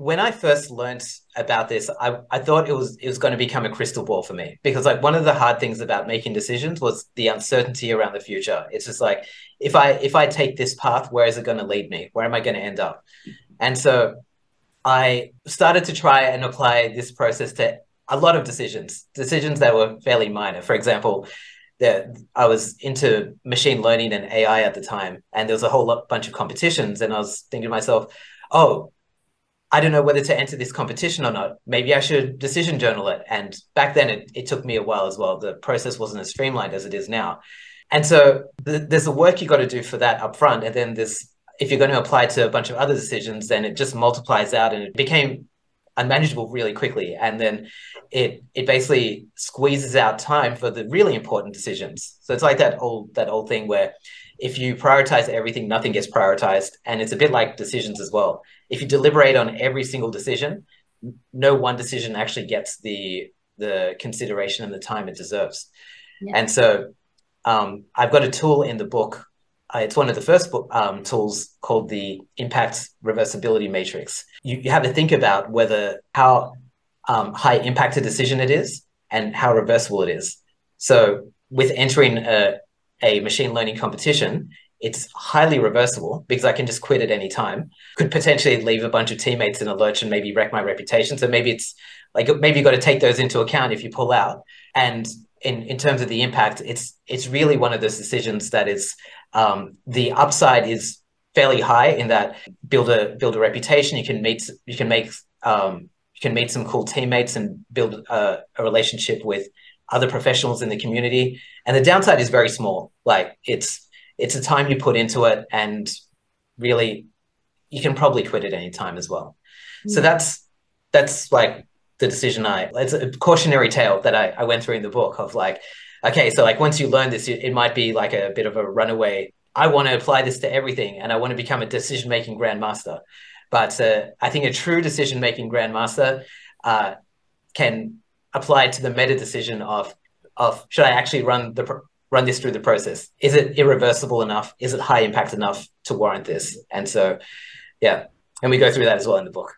when I first learned about this, I, I thought it was it was going to become a crystal ball for me because like one of the hard things about making decisions was the uncertainty around the future. It's just like if I if I take this path, where is it going to lead me? Where am I going to end up? And so I started to try and apply this process to a lot of decisions, decisions that were fairly minor. For example, that I was into machine learning and AI at the time, and there was a whole lot, bunch of competitions, and I was thinking to myself, oh I don't know whether to enter this competition or not. Maybe I should decision journal it. And back then, it, it took me a while as well. The process wasn't as streamlined as it is now. And so th- there's a work you got to do for that upfront. And then there's, if you're going to apply to a bunch of other decisions, then it just multiplies out and it became unmanageable really quickly. And then it it basically squeezes out time for the really important decisions. So it's like that old that old thing where if you prioritize everything, nothing gets prioritized. And it's a bit like decisions as well. If you deliberate on every single decision, no one decision actually gets the the consideration and the time it deserves. Yeah. And so um, I've got a tool in the book. Uh, it's one of the first book, um, tools called the impact reversibility matrix. You, you have to think about whether how um, high impact a decision it is and how reversible it is. So with entering a, a machine learning competition, it's highly reversible because I can just quit at any time. Could potentially leave a bunch of teammates in a lurch and maybe wreck my reputation. So maybe it's like maybe you've got to take those into account if you pull out. And in in terms of the impact, it's it's really one of those decisions that is um, the upside is fairly high in that build a build a reputation. You can meet you can make um, you can meet some cool teammates and build a, a relationship with other professionals in the community. And the downside is very small. Like it's it's the time you put into it, and really, you can probably quit at any time as well. Mm. So that's that's like the decision I. It's a cautionary tale that I, I went through in the book of like, okay, so like once you learn this, it, it might be like a bit of a runaway. I want to apply this to everything, and I want to become a decision making grandmaster. But uh, I think a true decision making grandmaster uh, can applied to the meta decision of of should I actually run the run this through the process? Is it irreversible enough? Is it high impact enough to warrant this? And so, yeah, and we go through that as well in the book.